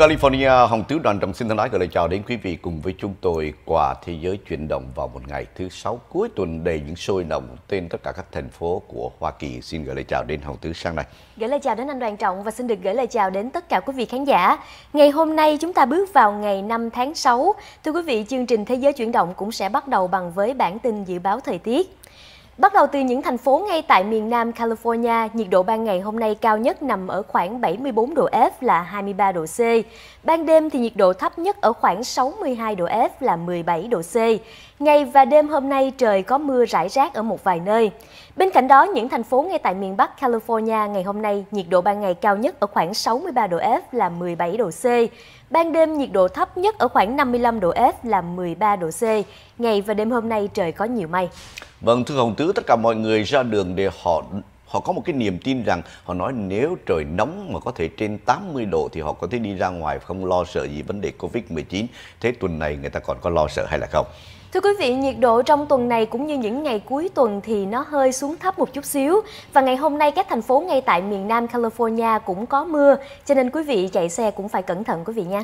California, Hồng Tiếu Đoàn Trọng xin thân ái gửi lời chào đến quý vị cùng với chúng tôi qua Thế giới chuyển động vào một ngày thứ sáu cuối tuần đầy những sôi động trên tất cả các thành phố của Hoa Kỳ. Xin gửi lời chào đến Hồng Tiếu sang này. Gửi lời chào đến anh Đoàn Trọng và xin được gửi lời chào đến tất cả quý vị khán giả. Ngày hôm nay chúng ta bước vào ngày 5 tháng 6. Thưa quý vị, chương trình Thế giới chuyển động cũng sẽ bắt đầu bằng với bản tin dự báo thời tiết. Bắt đầu từ những thành phố ngay tại miền Nam California, nhiệt độ ban ngày hôm nay cao nhất nằm ở khoảng 74 độ F là 23 độ C. Ban đêm thì nhiệt độ thấp nhất ở khoảng 62 độ F là 17 độ C. Ngày và đêm hôm nay trời có mưa rải rác ở một vài nơi. Bên cạnh đó, những thành phố ngay tại miền Bắc California ngày hôm nay nhiệt độ ban ngày cao nhất ở khoảng 63 độ F là 17 độ C. Ban đêm nhiệt độ thấp nhất ở khoảng 55 độ F là 13 độ C. Ngày và đêm hôm nay trời có nhiều mây. Vâng, thưa Hồng Tứ, tất cả mọi người ra đường để họ họ có một cái niềm tin rằng họ nói nếu trời nóng mà có thể trên 80 độ thì họ có thể đi ra ngoài không lo sợ gì vấn đề Covid-19. Thế tuần này người ta còn có lo sợ hay là không? Thưa quý vị, nhiệt độ trong tuần này cũng như những ngày cuối tuần thì nó hơi xuống thấp một chút xíu. Và ngày hôm nay các thành phố ngay tại miền Nam California cũng có mưa, cho nên quý vị chạy xe cũng phải cẩn thận quý vị nha.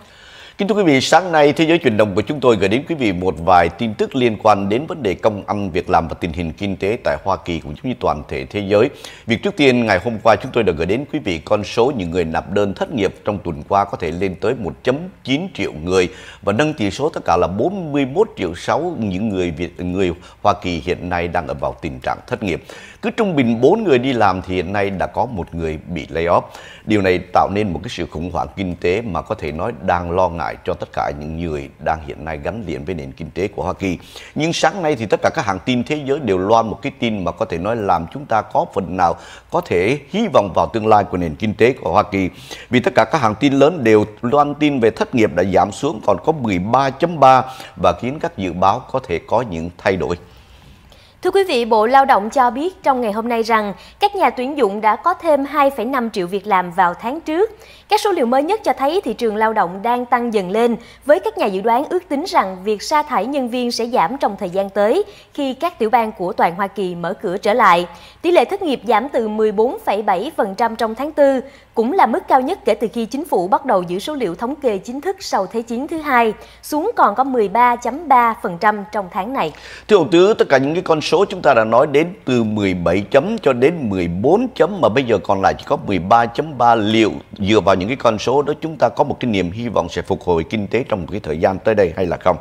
Kính thưa quý vị, sáng nay Thế giới chuyển động của chúng tôi gửi đến quý vị một vài tin tức liên quan đến vấn đề công ăn, việc làm và tình hình kinh tế tại Hoa Kỳ cũng như toàn thể thế giới. Việc trước tiên, ngày hôm qua chúng tôi đã gửi đến quý vị con số những người nạp đơn thất nghiệp trong tuần qua có thể lên tới 1.9 triệu người và nâng tỷ số tất cả là 41 triệu 6 những người Việt người Hoa Kỳ hiện nay đang ở vào tình trạng thất nghiệp. Cứ trung bình 4 người đi làm thì hiện nay đã có một người bị lay off. Điều này tạo nên một cái sự khủng hoảng kinh tế mà có thể nói đang lo ngại cho tất cả những người đang hiện nay gắn liền với nền kinh tế của Hoa Kỳ. Nhưng sáng nay thì tất cả các hãng tin thế giới đều loan một cái tin mà có thể nói làm chúng ta có phần nào có thể hy vọng vào tương lai của nền kinh tế của Hoa Kỳ. Vì tất cả các hãng tin lớn đều loan tin về thất nghiệp đã giảm xuống còn có 13.3 và khiến các dự báo có thể có những thay đổi. Thưa quý vị, Bộ Lao động cho biết trong ngày hôm nay rằng các nhà tuyển dụng đã có thêm 2,5 triệu việc làm vào tháng trước. Các số liệu mới nhất cho thấy thị trường lao động đang tăng dần lên, với các nhà dự đoán ước tính rằng việc sa thải nhân viên sẽ giảm trong thời gian tới khi các tiểu bang của toàn Hoa Kỳ mở cửa trở lại. Tỷ lệ thất nghiệp giảm từ 14,7% trong tháng 4, cũng là mức cao nhất kể từ khi chính phủ bắt đầu giữ số liệu thống kê chính thức sau Thế chiến thứ hai, xuống còn có 13.3% trong tháng này. Thưa ông Tứ, tất cả những cái con số số chúng ta đã nói đến từ 17 chấm cho đến 14 chấm, mà bây giờ còn lại chỉ có 13.3 liệu dựa vào những cái con số đó, chúng ta có một cái niềm hy vọng sẽ phục hồi kinh tế trong một cái thời gian tới đây, hay là không?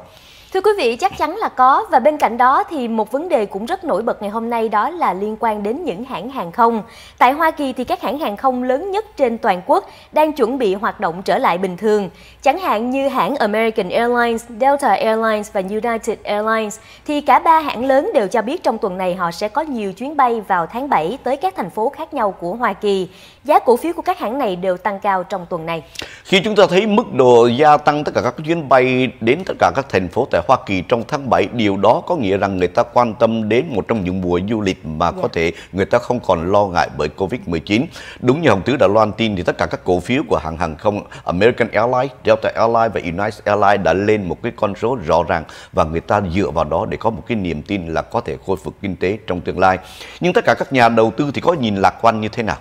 Thưa quý vị, chắc chắn là có và bên cạnh đó thì một vấn đề cũng rất nổi bật ngày hôm nay đó là liên quan đến những hãng hàng không. Tại Hoa Kỳ thì các hãng hàng không lớn nhất trên toàn quốc đang chuẩn bị hoạt động trở lại bình thường. Chẳng hạn như hãng American Airlines, Delta Airlines và United Airlines thì cả ba hãng lớn đều cho biết trong tuần này họ sẽ có nhiều chuyến bay vào tháng 7 tới các thành phố khác nhau của Hoa Kỳ. Giá cổ phiếu của các hãng này đều tăng cao trong tuần này. Khi chúng ta thấy mức độ gia tăng tất cả các chuyến bay đến tất cả các thành phố tại Hoa Kỳ trong tháng 7, điều đó có nghĩa rằng người ta quan tâm đến một trong những mùa du lịch mà có thể người ta không còn lo ngại bởi Covid-19. Đúng như Hồng Tứ đã loan tin thì tất cả các cổ phiếu của hãng hàng không American Airlines, Delta Airlines và United Airlines đã lên một cái con số rõ ràng và người ta dựa vào đó để có một cái niềm tin là có thể khôi phục kinh tế trong tương lai. Nhưng tất cả các nhà đầu tư thì có nhìn lạc quan như thế nào?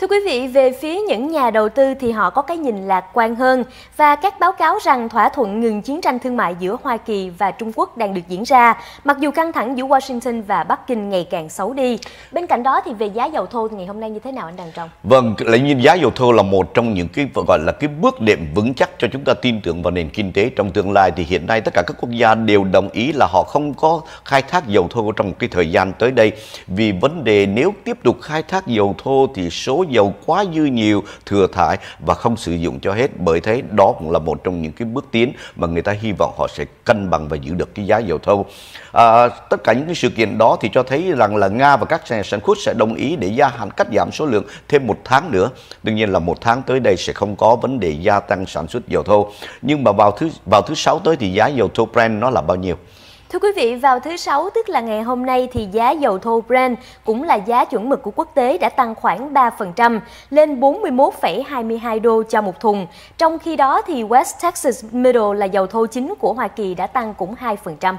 Thưa quý vị, về phía những nhà đầu tư thì họ có cái nhìn lạc quan hơn và các báo cáo rằng thỏa thuận ngừng chiến tranh thương mại giữa Hoa Kỳ và Trung Quốc đang được diễn ra, mặc dù căng thẳng giữa Washington và Bắc Kinh ngày càng xấu đi. Bên cạnh đó thì về giá dầu thô ngày hôm nay như thế nào anh Đàn Trọng? Vâng, lấy nhìn giá dầu thô là một trong những cái gọi là cái bước đệm vững chắc cho chúng ta tin tưởng vào nền kinh tế trong tương lai thì hiện nay tất cả các quốc gia đều đồng ý là họ không có khai thác dầu thô trong cái thời gian tới đây vì vấn đề nếu tiếp tục khai thác dầu thô thì số dầu quá dư nhiều thừa thải và không sử dụng cho hết. Bởi thế đó cũng là một trong những cái bước tiến mà người ta hy vọng họ sẽ cân bằng và giữ được cái giá dầu thô. À, tất cả những cái sự kiện đó thì cho thấy rằng là nga và các nhà sản xuất sẽ đồng ý để gia hạn cắt giảm số lượng thêm một tháng nữa. Đương nhiên là một tháng tới đây sẽ không có vấn đề gia tăng sản xuất dầu thô. Nhưng mà vào thứ vào thứ sáu tới thì giá dầu thô Brent nó là bao nhiêu? Thưa quý vị, vào thứ Sáu tức là ngày hôm nay thì giá dầu thô Brent cũng là giá chuẩn mực của quốc tế đã tăng khoảng 3% lên 41,22 đô cho một thùng. Trong khi đó thì West Texas Middle là dầu thô chính của Hoa Kỳ đã tăng cũng 2%.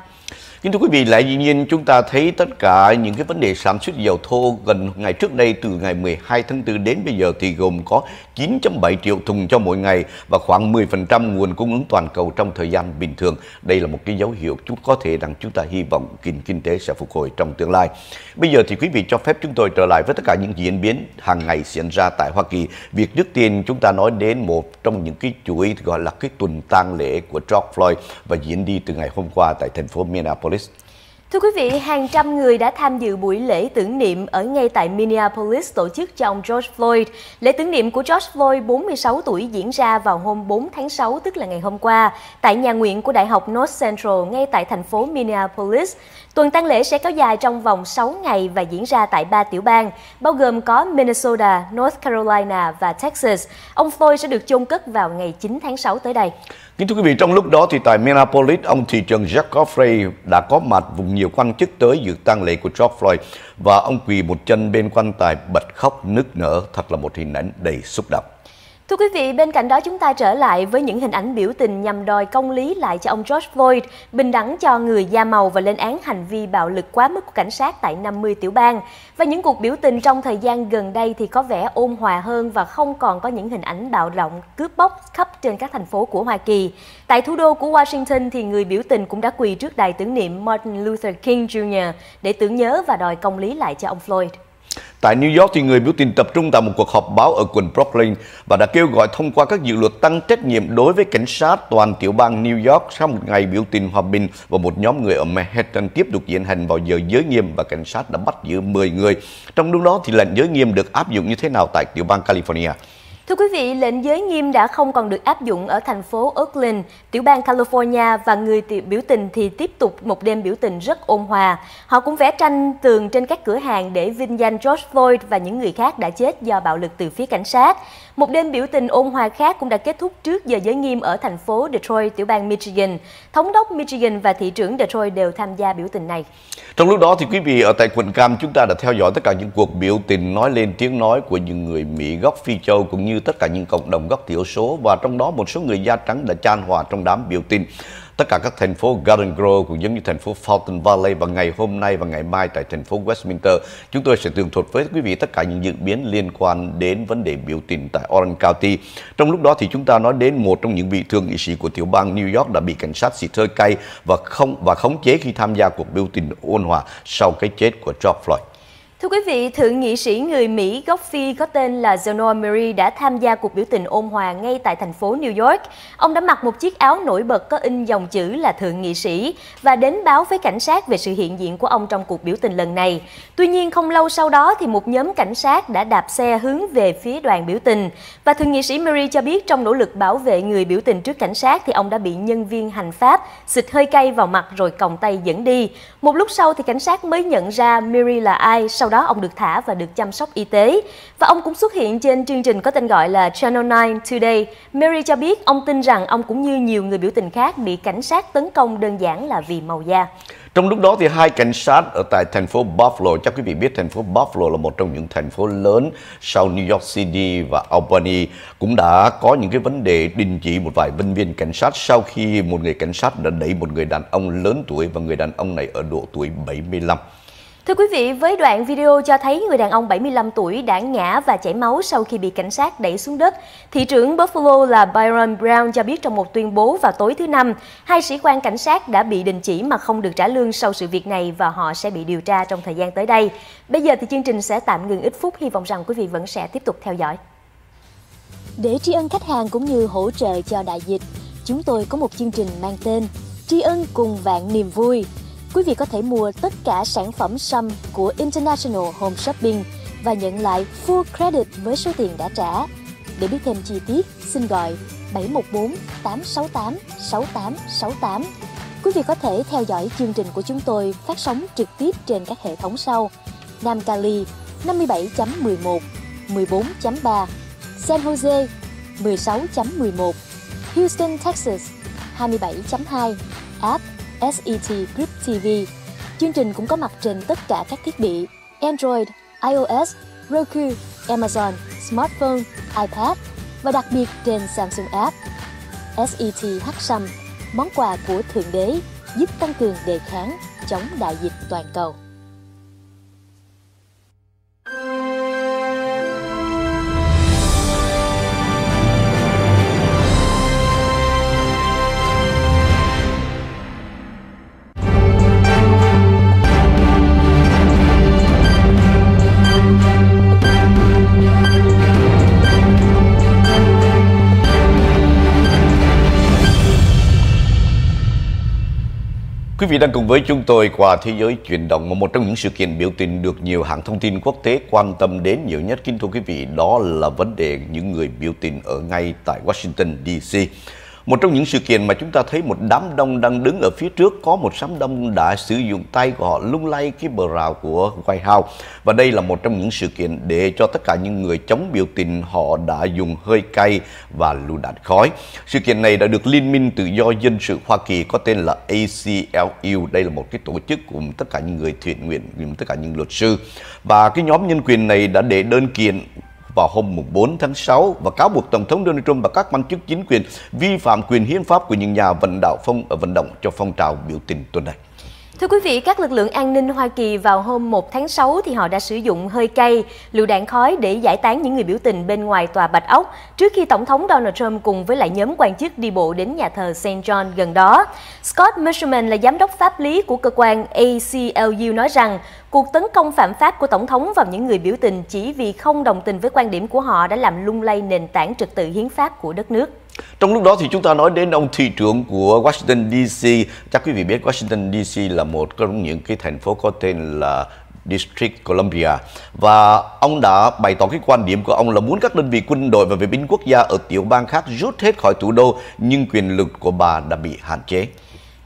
Kính thưa quý vị, lại dĩ nhiên chúng ta thấy tất cả những cái vấn đề sản xuất dầu thô gần ngày trước đây từ ngày 12 tháng 4 đến bây giờ thì gồm có 9.7 triệu thùng cho mỗi ngày và khoảng 10% nguồn cung ứng toàn cầu trong thời gian bình thường. Đây là một cái dấu hiệu chúng có thể rằng chúng ta hy vọng kinh kinh tế sẽ phục hồi trong tương lai. Bây giờ thì quý vị cho phép chúng tôi trở lại với tất cả những diễn biến hàng ngày diễn ra tại Hoa Kỳ. Việc trước tiên chúng ta nói đến một trong những cái chuỗi gọi là cái tuần tang lễ của George Floyd và diễn đi từ ngày hôm qua tại thành phố Minneapolis. Thưa quý vị, hàng trăm người đã tham dự buổi lễ tưởng niệm ở ngay tại Minneapolis tổ chức cho ông George Floyd. Lễ tưởng niệm của George Floyd, 46 tuổi, diễn ra vào hôm 4 tháng 6, tức là ngày hôm qua, tại nhà nguyện của Đại học North Central ngay tại thành phố Minneapolis. Tuần tang lễ sẽ kéo dài trong vòng 6 ngày và diễn ra tại ba tiểu bang, bao gồm có Minnesota, North Carolina và Texas. Ông Floyd sẽ được chôn cất vào ngày 9 tháng 6 tới đây. Kính thưa quý vị, trong lúc đó thì tại Minneapolis, ông thị trưởng Jack Goffrey đã có mặt vùng nhiều quan chức tới dự tang lễ của George Floyd và ông quỳ một chân bên quan tài bật khóc nức nở, thật là một hình ảnh đầy xúc động. Thưa quý vị, bên cạnh đó chúng ta trở lại với những hình ảnh biểu tình nhằm đòi công lý lại cho ông George Floyd, bình đẳng cho người da màu và lên án hành vi bạo lực quá mức của cảnh sát tại 50 tiểu bang. Và những cuộc biểu tình trong thời gian gần đây thì có vẻ ôn hòa hơn và không còn có những hình ảnh bạo động, cướp bóc khắp trên các thành phố của Hoa Kỳ. Tại thủ đô của Washington thì người biểu tình cũng đã quỳ trước đài tưởng niệm Martin Luther King Jr. để tưởng nhớ và đòi công lý lại cho ông Floyd. Tại New York thì người biểu tình tập trung tại một cuộc họp báo ở quận Brooklyn và đã kêu gọi thông qua các dự luật tăng trách nhiệm đối với cảnh sát toàn tiểu bang New York sau một ngày biểu tình hòa bình và một nhóm người ở Manhattan tiếp tục diễn hành vào giờ giới nghiêm và cảnh sát đã bắt giữ 10 người. Trong lúc đó thì lệnh giới nghiêm được áp dụng như thế nào tại tiểu bang California? Thưa quý vị, lệnh giới nghiêm đã không còn được áp dụng ở thành phố Oakland, tiểu bang California và người biểu tình thì tiếp tục một đêm biểu tình rất ôn hòa. Họ cũng vẽ tranh tường trên các cửa hàng để vinh danh George Floyd và những người khác đã chết do bạo lực từ phía cảnh sát. Một đêm biểu tình ôn hòa khác cũng đã kết thúc trước giờ giới nghiêm ở thành phố Detroit, tiểu bang Michigan. Thống đốc Michigan và thị trưởng Detroit đều tham gia biểu tình này. Trong lúc đó thì quý vị ở tại quận Cam chúng ta đã theo dõi tất cả những cuộc biểu tình nói lên tiếng nói của những người Mỹ gốc Phi Châu cũng như tất cả những cộng đồng gốc thiểu số và trong đó một số người da trắng đã chan hòa trong đám biểu tình tất cả các thành phố Garden Grove cũng giống như thành phố Fountain Valley và ngày hôm nay và ngày mai tại thành phố Westminster. Chúng tôi sẽ tường thuật với quý vị tất cả những diễn biến liên quan đến vấn đề biểu tình tại Orange County. Trong lúc đó thì chúng ta nói đến một trong những vị thượng nghị sĩ của tiểu bang New York đã bị cảnh sát xịt hơi cay và không, và khống chế khi tham gia cuộc biểu tình ôn hòa sau cái chết của George Floyd. Thưa quý vị, thượng nghị sĩ người Mỹ gốc Phi có tên là Zeno Murray đã tham gia cuộc biểu tình ôn hòa ngay tại thành phố New York. Ông đã mặc một chiếc áo nổi bật có in dòng chữ là thượng nghị sĩ và đến báo với cảnh sát về sự hiện diện của ông trong cuộc biểu tình lần này. Tuy nhiên không lâu sau đó thì một nhóm cảnh sát đã đạp xe hướng về phía đoàn biểu tình và thượng nghị sĩ Murray cho biết trong nỗ lực bảo vệ người biểu tình trước cảnh sát thì ông đã bị nhân viên hành pháp xịt hơi cay vào mặt rồi còng tay dẫn đi. Một lúc sau thì cảnh sát mới nhận ra Murray là ai sau đó ông được thả và được chăm sóc y tế. Và ông cũng xuất hiện trên chương trình có tên gọi là Channel 9 Today. Mary cho biết ông tin rằng ông cũng như nhiều người biểu tình khác bị cảnh sát tấn công đơn giản là vì màu da. Trong lúc đó thì hai cảnh sát ở tại thành phố Buffalo, chắc quý vị biết thành phố Buffalo là một trong những thành phố lớn sau New York City và Albany cũng đã có những cái vấn đề đình chỉ một vài nhân viên cảnh sát sau khi một người cảnh sát đã đẩy một người đàn ông lớn tuổi và người đàn ông này ở độ tuổi 75. Thưa quý vị, với đoạn video cho thấy người đàn ông 75 tuổi đã ngã và chảy máu sau khi bị cảnh sát đẩy xuống đất, thị trưởng Buffalo là Byron Brown cho biết trong một tuyên bố vào tối thứ Năm, hai sĩ quan cảnh sát đã bị đình chỉ mà không được trả lương sau sự việc này và họ sẽ bị điều tra trong thời gian tới đây. Bây giờ thì chương trình sẽ tạm ngừng ít phút, hy vọng rằng quý vị vẫn sẽ tiếp tục theo dõi. Để tri ân khách hàng cũng như hỗ trợ cho đại dịch, chúng tôi có một chương trình mang tên Tri ân cùng vạn niềm vui quý vị có thể mua tất cả sản phẩm sâm của International Home Shopping và nhận lại full credit với số tiền đã trả. Để biết thêm chi tiết, xin gọi 714 868 6868. Quý vị có thể theo dõi chương trình của chúng tôi phát sóng trực tiếp trên các hệ thống sau: Nam Cali 57.11, 14.3, San Jose 16.11, Houston, Texas 27.2, app SET Group TV. Chương trình cũng có mặt trên tất cả các thiết bị Android, iOS, Roku, Amazon, smartphone, iPad và đặc biệt trên Samsung App. SET Hắc Sâm, món quà của Thượng Đế, giúp tăng cường đề kháng chống đại dịch toàn cầu. Quý vị đang cùng với chúng tôi qua thế giới chuyển động mà một trong những sự kiện biểu tình được nhiều hãng thông tin quốc tế quan tâm đến nhiều nhất kính thưa quý vị, đó là vấn đề những người biểu tình ở ngay tại Washington DC. Một trong những sự kiện mà chúng ta thấy một đám đông đang đứng ở phía trước có một đám đông đã sử dụng tay của họ lung lay cái bờ rào của White House và đây là một trong những sự kiện để cho tất cả những người chống biểu tình họ đã dùng hơi cay và lựu đạn khói. Sự kiện này đã được Liên minh Tự do Dân sự Hoa Kỳ có tên là ACLU. Đây là một cái tổ chức cùng tất cả những người thiện nguyện, cùng tất cả những luật sư. Và cái nhóm nhân quyền này đã để đơn kiện vào hôm 4 tháng 6 và cáo buộc Tổng thống Donald Trump và các quan chức chính quyền vi phạm quyền hiến pháp của những nhà vận đạo phong ở vận động cho phong trào biểu tình tuần này. Thưa quý vị, các lực lượng an ninh Hoa Kỳ vào hôm 1 tháng 6 thì họ đã sử dụng hơi cay, lựu đạn khói để giải tán những người biểu tình bên ngoài tòa Bạch Ốc trước khi Tổng thống Donald Trump cùng với lại nhóm quan chức đi bộ đến nhà thờ St. John gần đó. Scott Messerman là giám đốc pháp lý của cơ quan ACLU nói rằng cuộc tấn công phạm pháp của Tổng thống vào những người biểu tình chỉ vì không đồng tình với quan điểm của họ đã làm lung lay nền tảng trật tự hiến pháp của đất nước. Trong lúc đó thì chúng ta nói đến ông thị trưởng của Washington DC. Chắc quý vị biết Washington DC là một trong những cái thành phố có tên là District Columbia và ông đã bày tỏ cái quan điểm của ông là muốn các đơn vị quân đội và vệ binh quốc gia ở tiểu bang khác rút hết khỏi thủ đô, nhưng quyền lực của bà đã bị hạn chế.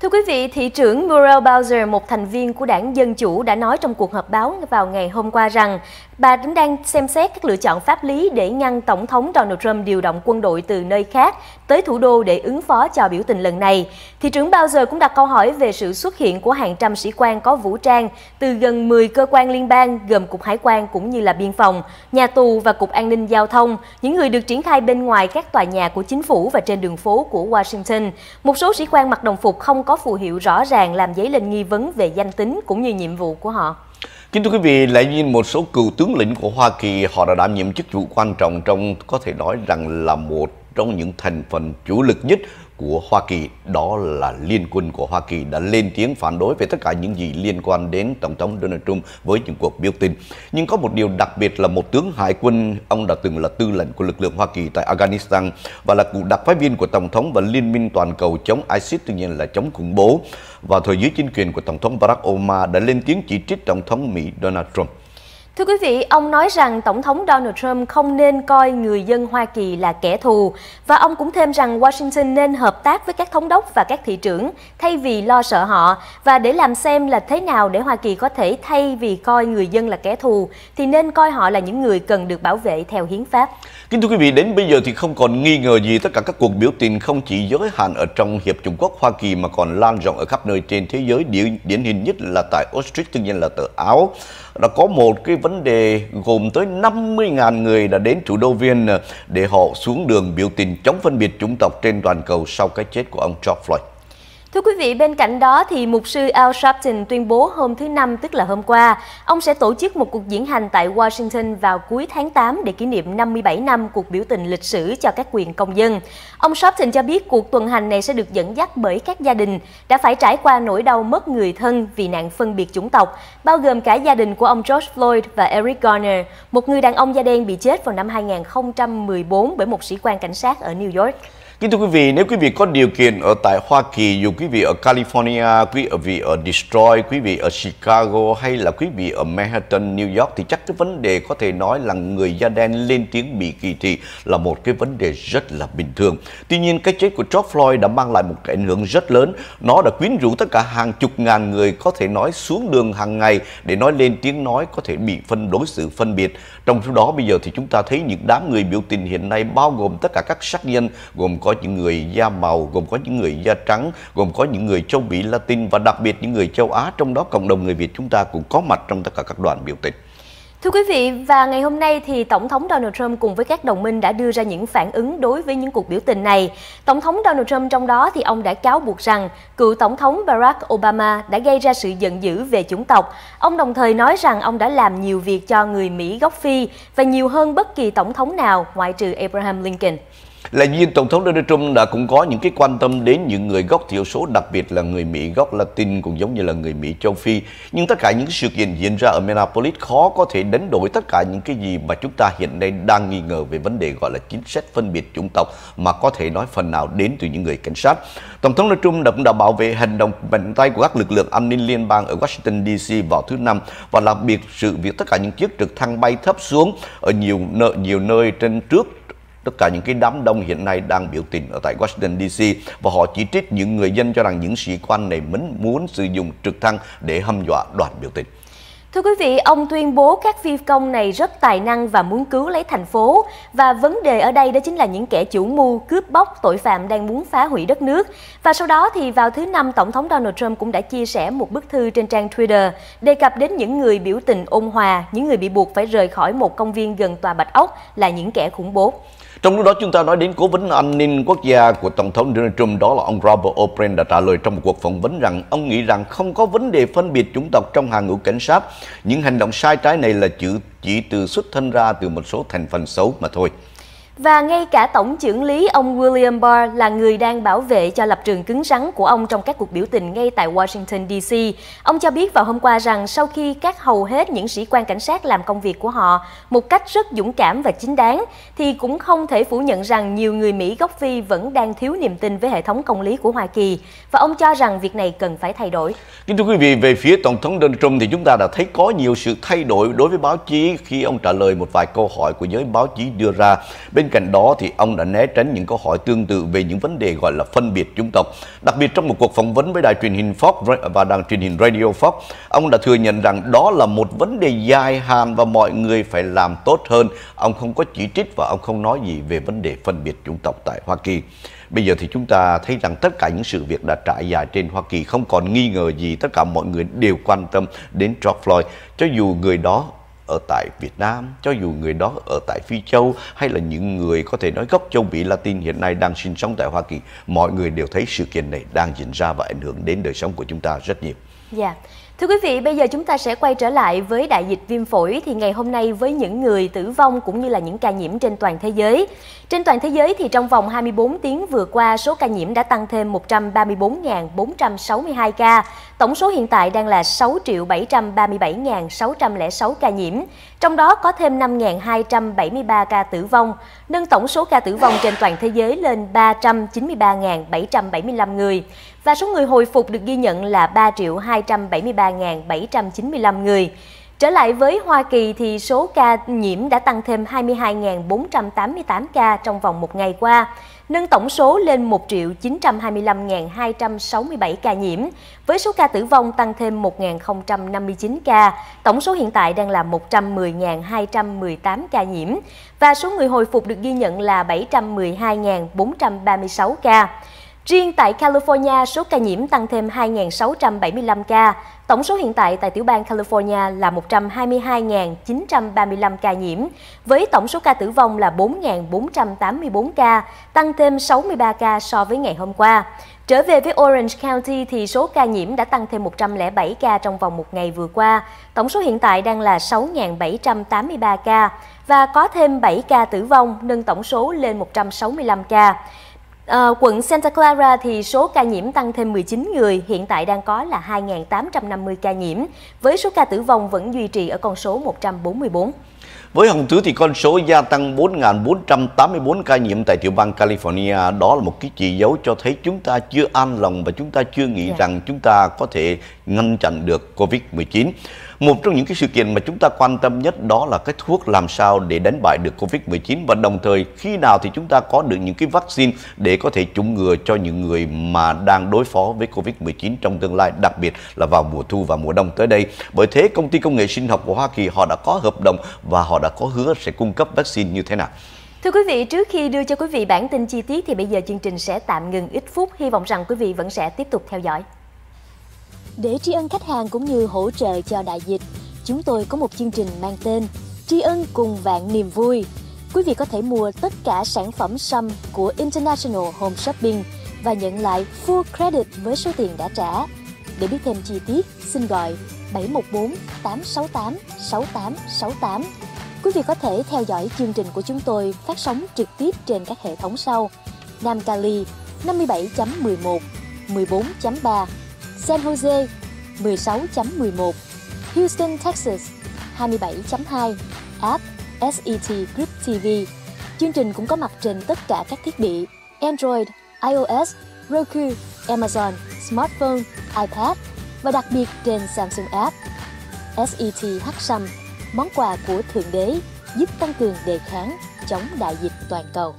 Thưa quý vị, thị trưởng Muriel Bowser, một thành viên của đảng Dân Chủ đã nói trong cuộc họp báo vào ngày hôm qua rằng bà cũng đang xem xét các lựa chọn pháp lý để ngăn Tổng thống Donald Trump điều động quân đội từ nơi khác tới thủ đô để ứng phó cho biểu tình lần này. Thị trưởng Bowser cũng đặt câu hỏi về sự xuất hiện của hàng trăm sĩ quan có vũ trang từ gần 10 cơ quan liên bang gồm Cục Hải quan cũng như là Biên phòng, nhà tù và Cục An ninh Giao thông, những người được triển khai bên ngoài các tòa nhà của chính phủ và trên đường phố của Washington. Một số sĩ quan mặc đồng phục không có phù hiệu rõ ràng làm dấy lên nghi vấn về danh tính cũng như nhiệm vụ của họ. Kính thưa quý vị, lại nhìn một số cựu tướng lĩnh của Hoa Kỳ, họ đã đảm nhiệm chức vụ quan trọng trong có thể nói rằng là một trong những thành phần chủ lực nhất của Hoa Kỳ đó là Liên quân của Hoa Kỳ đã lên tiếng phản đối về tất cả những gì liên quan đến Tổng thống Donald Trump với những cuộc biểu tình. Nhưng có một điều đặc biệt là một tướng hải quân, ông đã từng là tư lệnh của lực lượng Hoa Kỳ tại Afghanistan và là cựu đặc phái viên của Tổng thống và Liên minh toàn cầu chống ISIS, tuy nhiên là chống khủng bố. và thời dưới chính quyền của Tổng thống Barack Obama đã lên tiếng chỉ trích Tổng thống Mỹ Donald Trump. Thưa quý vị, ông nói rằng Tổng thống Donald Trump không nên coi người dân Hoa Kỳ là kẻ thù và ông cũng thêm rằng Washington nên hợp tác với các thống đốc và các thị trưởng thay vì lo sợ họ và để làm xem là thế nào để Hoa Kỳ có thể thay vì coi người dân là kẻ thù thì nên coi họ là những người cần được bảo vệ theo hiến pháp. Kính thưa quý vị, đến bây giờ thì không còn nghi ngờ gì tất cả các cuộc biểu tình không chỉ giới hạn ở trong Hiệp Trung Quốc Hoa Kỳ mà còn lan rộng ở khắp nơi trên thế giới, điển, điển hình nhất là tại Australia, tự nhiên là tờ Áo. Đã có một cái vấn đề gồm tới 50.000 người đã đến thủ đô Viên để họ xuống đường biểu tình chống phân biệt chủng tộc trên toàn cầu sau cái chết của ông George Floyd. Thưa quý vị, bên cạnh đó thì mục sư Al Sharpton tuyên bố hôm thứ Năm tức là hôm qua, ông sẽ tổ chức một cuộc diễn hành tại Washington vào cuối tháng 8 để kỷ niệm 57 năm cuộc biểu tình lịch sử cho các quyền công dân. Ông Sharpton cho biết cuộc tuần hành này sẽ được dẫn dắt bởi các gia đình đã phải trải qua nỗi đau mất người thân vì nạn phân biệt chủng tộc, bao gồm cả gia đình của ông George Floyd và Eric Garner, một người đàn ông da đen bị chết vào năm 2014 bởi một sĩ quan cảnh sát ở New York. Kính thưa quý vị, nếu quý vị có điều kiện ở tại Hoa Kỳ, dù quý vị ở California, quý vị ở Detroit, quý vị ở Chicago hay là quý vị ở Manhattan, New York thì chắc cái vấn đề có thể nói là người da đen lên tiếng bị kỳ thị là một cái vấn đề rất là bình thường. Tuy nhiên cái chết của George Floyd đã mang lại một cái ảnh hưởng rất lớn. Nó đã quyến rũ tất cả hàng chục ngàn người có thể nói xuống đường hàng ngày để nói lên tiếng nói có thể bị phân đối xử phân biệt. Trong số đó bây giờ thì chúng ta thấy những đám người biểu tình hiện nay bao gồm tất cả các sắc nhân gồm có những người da màu, gồm có những người da trắng, gồm có những người châu Mỹ Latin và đặc biệt những người châu Á, trong đó cộng đồng người Việt chúng ta cũng có mặt trong tất cả các đoàn biểu tình. Thưa quý vị, và ngày hôm nay thì Tổng thống Donald Trump cùng với các đồng minh đã đưa ra những phản ứng đối với những cuộc biểu tình này. Tổng thống Donald Trump trong đó thì ông đã cáo buộc rằng cựu Tổng thống Barack Obama đã gây ra sự giận dữ về chủng tộc. Ông đồng thời nói rằng ông đã làm nhiều việc cho người Mỹ gốc Phi và nhiều hơn bất kỳ tổng thống nào ngoại trừ Abraham Lincoln. Là nhiên Tổng thống Donald Trump đã cũng có những cái quan tâm đến những người gốc thiểu số, đặc biệt là người Mỹ gốc Latin cũng giống như là người Mỹ châu Phi. Nhưng tất cả những sự kiện diễn ra ở Minneapolis khó có thể đánh đổi tất cả những cái gì mà chúng ta hiện nay đang nghi ngờ về vấn đề gọi là chính sách phân biệt chủng tộc mà có thể nói phần nào đến từ những người cảnh sát. Tổng thống Donald Trump đã, cũng đã bảo vệ hành động mạnh tay của các lực lượng an ninh liên bang ở Washington DC vào thứ năm và đặc biệt sự việc tất cả những chiếc trực thăng bay thấp xuống ở nhiều nơi nhiều nơi trên trước tất cả những cái đám đông hiện nay đang biểu tình ở tại Washington DC và họ chỉ trích những người dân cho rằng những sĩ quan này muốn muốn sử dụng trực thăng để hâm dọa đoàn biểu tình. Thưa quý vị, ông tuyên bố các phi công này rất tài năng và muốn cứu lấy thành phố. Và vấn đề ở đây đó chính là những kẻ chủ mưu, cướp bóc, tội phạm đang muốn phá hủy đất nước. Và sau đó thì vào thứ Năm, Tổng thống Donald Trump cũng đã chia sẻ một bức thư trên trang Twitter đề cập đến những người biểu tình ôn hòa, những người bị buộc phải rời khỏi một công viên gần tòa Bạch Ốc là những kẻ khủng bố. Trong lúc đó chúng ta nói đến cố vấn an ninh quốc gia của Tổng thống Donald Trump, đó là ông Robert O'Brien đã trả lời trong một cuộc phỏng vấn rằng ông nghĩ rằng không có vấn đề phân biệt chủng tộc trong hàng ngũ cảnh sát. Những hành động sai trái này là chữ chỉ từ xuất thân ra từ một số thành phần xấu mà thôi. Và ngay cả Tổng trưởng lý ông William Barr là người đang bảo vệ cho lập trường cứng rắn của ông trong các cuộc biểu tình ngay tại Washington DC. Ông cho biết vào hôm qua rằng sau khi các hầu hết những sĩ quan cảnh sát làm công việc của họ một cách rất dũng cảm và chính đáng, thì cũng không thể phủ nhận rằng nhiều người Mỹ gốc Phi vẫn đang thiếu niềm tin với hệ thống công lý của Hoa Kỳ. Và ông cho rằng việc này cần phải thay đổi. Kính thưa quý vị, về phía Tổng thống Donald Trump thì chúng ta đã thấy có nhiều sự thay đổi đối với báo chí khi ông trả lời một vài câu hỏi của giới báo chí đưa ra. Bên Bên cạnh đó thì ông đã né tránh những câu hỏi tương tự về những vấn đề gọi là phân biệt chủng tộc. Đặc biệt trong một cuộc phỏng vấn với đài truyền hình Fox và đài truyền hình Radio Fox, ông đã thừa nhận rằng đó là một vấn đề dài hạn và mọi người phải làm tốt hơn. Ông không có chỉ trích và ông không nói gì về vấn đề phân biệt chủng tộc tại Hoa Kỳ. Bây giờ thì chúng ta thấy rằng tất cả những sự việc đã trải dài trên Hoa Kỳ không còn nghi ngờ gì, tất cả mọi người đều quan tâm đến George Floyd, cho dù người đó ở tại Việt Nam, cho dù người đó ở tại Phi Châu hay là những người có thể nói gốc châu Mỹ Latin hiện nay đang sinh sống tại Hoa Kỳ, mọi người đều thấy sự kiện này đang diễn ra và ảnh hưởng đến đời sống của chúng ta rất nhiều. Dạ. Yeah. Thưa quý vị, bây giờ chúng ta sẽ quay trở lại với đại dịch viêm phổi thì ngày hôm nay với những người tử vong cũng như là những ca nhiễm trên toàn thế giới. Trên toàn thế giới thì trong vòng 24 tiếng vừa qua, số ca nhiễm đã tăng thêm 134.462 ca. Tổng số hiện tại đang là 6 737.606 ca nhiễm. Trong đó có thêm 5.273 ca tử vong, nâng tổng số ca tử vong trên toàn thế giới lên 393.775 người. Và số người hồi phục được ghi nhận là 3 273.795 người. Trở lại với Hoa Kỳ thì số ca nhiễm đã tăng thêm 22.488 ca trong vòng một ngày qua, nâng tổng số lên 1.925.267 ca nhiễm, với số ca tử vong tăng thêm 1.059 ca, tổng số hiện tại đang là 110.218 ca nhiễm, và số người hồi phục được ghi nhận là 712.436 ca. Riêng tại California, số ca nhiễm tăng thêm 2.675 ca. Tổng số hiện tại tại tiểu bang California là 122.935 ca nhiễm, với tổng số ca tử vong là 4.484 ca, tăng thêm 63 ca so với ngày hôm qua. Trở về với Orange County thì số ca nhiễm đã tăng thêm 107 ca trong vòng một ngày vừa qua. Tổng số hiện tại đang là 6.783 ca và có thêm 7 ca tử vong, nâng tổng số lên 165 ca. À, quận Santa Clara thì số ca nhiễm tăng thêm 19 người, hiện tại đang có là 2.850 ca nhiễm, với số ca tử vong vẫn duy trì ở con số 144. Với Hồng Thứ thì con số gia tăng 4.484 ca nhiễm tại tiểu bang California đó là một cái chỉ dấu cho thấy chúng ta chưa an lòng và chúng ta chưa nghĩ yeah. Dạ. rằng chúng ta có thể ngăn chặn được Covid-19. Một trong những cái sự kiện mà chúng ta quan tâm nhất đó là cái thuốc làm sao để đánh bại được Covid-19 và đồng thời khi nào thì chúng ta có được những cái vaccine để có thể chủng ngừa cho những người mà đang đối phó với Covid-19 trong tương lai, đặc biệt là vào mùa thu và mùa đông tới đây. Bởi thế công ty công nghệ sinh học của Hoa Kỳ họ đã có hợp đồng và họ đã có hứa sẽ cung cấp vaccine như thế nào. Thưa quý vị, trước khi đưa cho quý vị bản tin chi tiết thì bây giờ chương trình sẽ tạm ngừng ít phút. Hy vọng rằng quý vị vẫn sẽ tiếp tục theo dõi. Để tri ân khách hàng cũng như hỗ trợ cho đại dịch, chúng tôi có một chương trình mang tên Tri ân cùng vạn niềm vui. Quý vị có thể mua tất cả sản phẩm sâm của International Home Shopping và nhận lại full credit với số tiền đã trả. Để biết thêm chi tiết, xin gọi 714 868 6868. Quý vị có thể theo dõi chương trình của chúng tôi phát sóng trực tiếp trên các hệ thống sau. Nam Cali 57.11, 14.3, San Jose 16.11, Houston, Texas 27.2, app SET Group TV. Chương trình cũng có mặt trên tất cả các thiết bị Android, iOS, Roku, Amazon, smartphone, iPad và đặc biệt trên Samsung app. SET Hexam, món quà của Thượng Đế giúp tăng cường đề kháng chống đại dịch toàn cầu.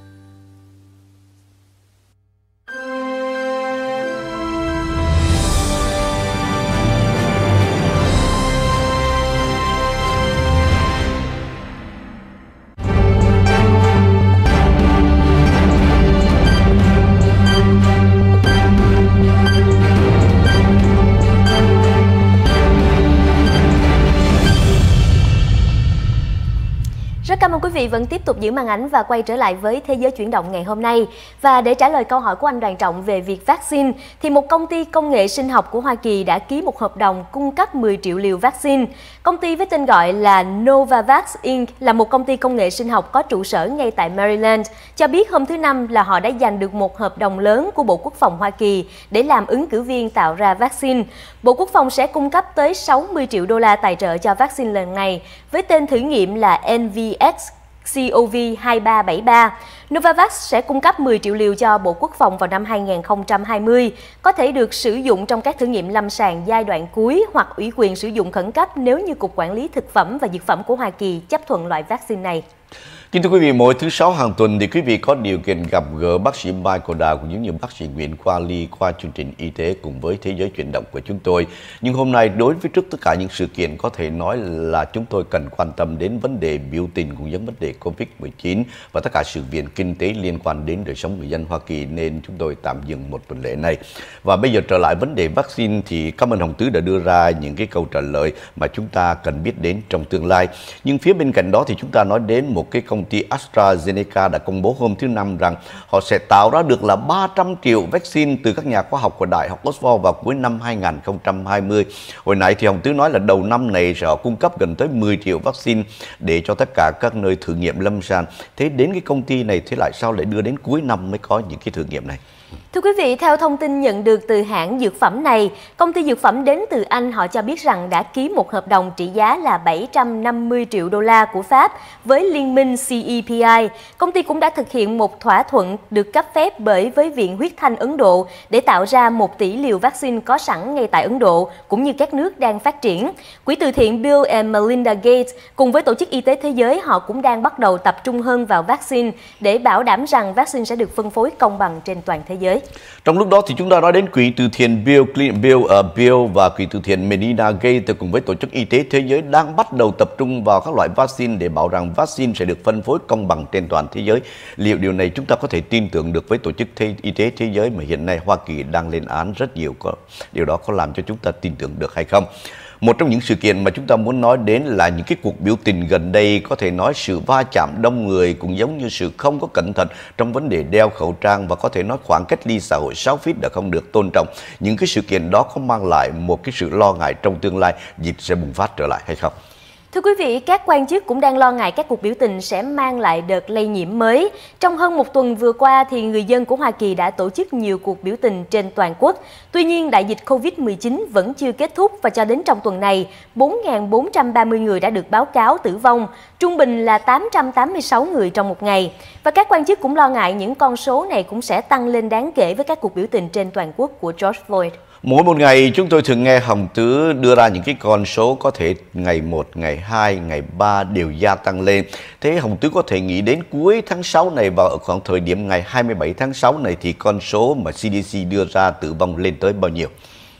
Cảm ơn quý vị vẫn tiếp tục giữ màn ảnh và quay trở lại với Thế giới chuyển động ngày hôm nay. Và để trả lời câu hỏi của anh Đoàn Trọng về việc vaccine, thì một công ty công nghệ sinh học của Hoa Kỳ đã ký một hợp đồng cung cấp 10 triệu liều vaccine. Công ty với tên gọi là Novavax Inc. là một công ty công nghệ sinh học có trụ sở ngay tại Maryland, cho biết hôm thứ Năm là họ đã giành được một hợp đồng lớn của Bộ Quốc phòng Hoa Kỳ để làm ứng cử viên tạo ra vaccine. Bộ Quốc phòng sẽ cung cấp tới 60 triệu đô la tài trợ cho vaccine lần này, với tên thử nghiệm là NVX COV2373. Novavax sẽ cung cấp 10 triệu liều cho Bộ Quốc phòng vào năm 2020, có thể được sử dụng trong các thử nghiệm lâm sàng giai đoạn cuối hoặc ủy quyền sử dụng khẩn cấp nếu như Cục Quản lý Thực phẩm và Dược phẩm của Hoa Kỳ chấp thuận loại vaccine này. Kính thưa quý vị, mỗi thứ sáu hàng tuần thì quý vị có điều kiện gặp gỡ bác sĩ Michael Đào cũng như bác sĩ Nguyễn Khoa Ly qua chương trình y tế cùng với Thế giới chuyển động của chúng tôi. Nhưng hôm nay đối với trước tất cả những sự kiện có thể nói là chúng tôi cần quan tâm đến vấn đề biểu tình cũng như vấn đề Covid-19 và tất cả sự kiện kinh tế liên quan đến đời sống người dân Hoa Kỳ nên chúng tôi tạm dừng một tuần lễ này. Và bây giờ trở lại vấn đề vaccine thì cảm ơn Hồng Tứ đã đưa ra những cái câu trả lời mà chúng ta cần biết đến trong tương lai. Nhưng phía bên cạnh đó thì chúng ta nói đến một cái công Công ty AstraZeneca đã công bố hôm thứ Năm rằng họ sẽ tạo ra được là 300 triệu vaccine từ các nhà khoa học của Đại học Oxford vào cuối năm 2020. Hồi nãy thì Hồng Tứ nói là đầu năm này sẽ họ cung cấp gần tới 10 triệu vaccine để cho tất cả các nơi thử nghiệm lâm sàng. Thế đến cái công ty này, thế lại sao lại đưa đến cuối năm mới có những cái thử nghiệm này? Thưa quý vị, theo thông tin nhận được từ hãng dược phẩm này, công ty dược phẩm đến từ Anh họ cho biết rằng đã ký một hợp đồng trị giá là 750 triệu đô la của Pháp với liên minh CEPI. Công ty cũng đã thực hiện một thỏa thuận được cấp phép bởi với Viện Huyết Thanh Ấn Độ để tạo ra một tỷ liều vaccine có sẵn ngay tại Ấn Độ cũng như các nước đang phát triển. Quỹ từ thiện Bill and Melinda Gates cùng với Tổ chức Y tế Thế giới họ cũng đang bắt đầu tập trung hơn vào vaccine để bảo đảm rằng vaccine sẽ được phân phối công bằng trên toàn thế giới. Trong lúc đó thì chúng ta nói đến quỹ từ thiện Bill Clinton, Bill, uh, Bill và quỹ từ thiện Melinda Gates cùng với Tổ chức Y tế Thế giới đang bắt đầu tập trung vào các loại vaccine để bảo rằng vaccine sẽ được phân phối công bằng trên toàn thế giới. Liệu điều này chúng ta có thể tin tưởng được với Tổ chức thế, Y tế Thế giới mà hiện nay Hoa Kỳ đang lên án rất nhiều có điều đó có làm cho chúng ta tin tưởng được hay không? Một trong những sự kiện mà chúng ta muốn nói đến là những cái cuộc biểu tình gần đây, có thể nói sự va chạm đông người cũng giống như sự không có cẩn thận trong vấn đề đeo khẩu trang và có thể nói khoảng cách ly xã hội 6 feet đã không được tôn trọng. Những cái sự kiện đó có mang lại một cái sự lo ngại trong tương lai, dịch sẽ bùng phát trở lại hay không? Thưa quý vị, các quan chức cũng đang lo ngại các cuộc biểu tình sẽ mang lại đợt lây nhiễm mới. Trong hơn một tuần vừa qua, thì người dân của Hoa Kỳ đã tổ chức nhiều cuộc biểu tình trên toàn quốc. Tuy nhiên, đại dịch COVID-19 vẫn chưa kết thúc và cho đến trong tuần này, 4.430 người đã được báo cáo tử vong, trung bình là 886 người trong một ngày. Và các quan chức cũng lo ngại những con số này cũng sẽ tăng lên đáng kể với các cuộc biểu tình trên toàn quốc của George Floyd. Mỗi một ngày chúng tôi thường nghe Hồng Tứ đưa ra những cái con số có thể ngày 1, ngày 2, ngày 3 đều gia tăng lên. Thế Hồng Tứ có thể nghĩ đến cuối tháng 6 này và ở khoảng thời điểm ngày 27 tháng 6 này thì con số mà CDC đưa ra tử vong lên tới bao nhiêu?